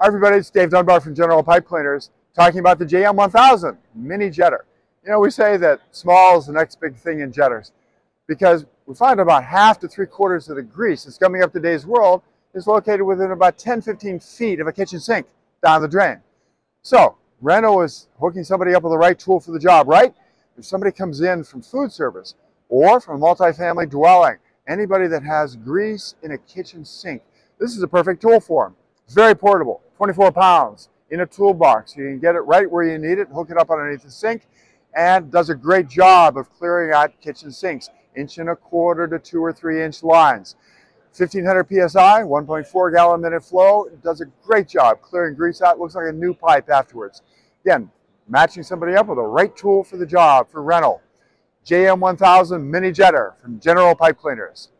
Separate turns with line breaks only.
Hi everybody, it's Dave Dunbar from General Pipe Cleaners talking about the JM1000 Mini Jetter. You know, we say that small is the next big thing in jetters because we find about half to three quarters of the grease that's coming up today's world is located within about 10-15 feet of a kitchen sink down the drain. So, rental is hooking somebody up with the right tool for the job, right? If somebody comes in from food service or from a multifamily dwelling, anybody that has grease in a kitchen sink, this is a perfect tool for them. It's very portable, 24 pounds in a toolbox. You can get it right where you need it, hook it up underneath the sink, and does a great job of clearing out kitchen sinks, inch and a quarter to two or three inch lines. 1500 psi, 1.4 gallon minute flow, it does a great job clearing grease out, looks like a new pipe afterwards. Again, matching somebody up with the right tool for the job for rental. JM1000 Mini Jetter from General Pipe Cleaners.